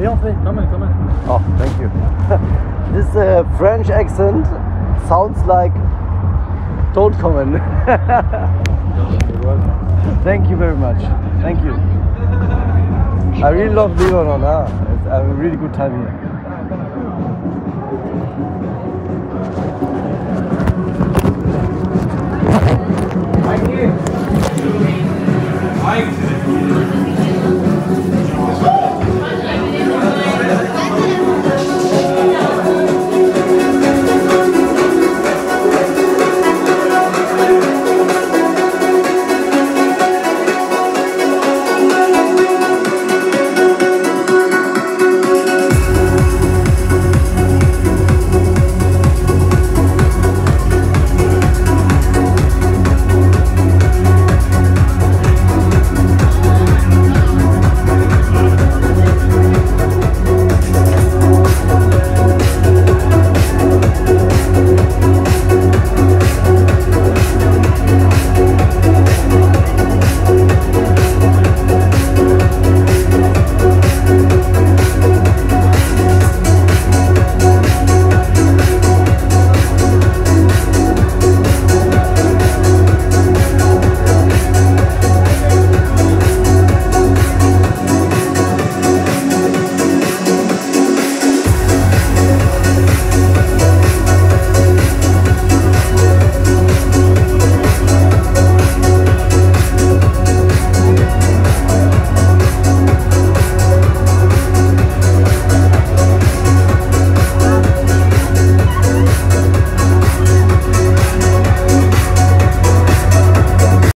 Come in, come in. Oh, thank you. this uh, French accent sounds like don't come in. thank you very much. Thank you. I really love Lebanon. Huh? It's, I have a really good time here.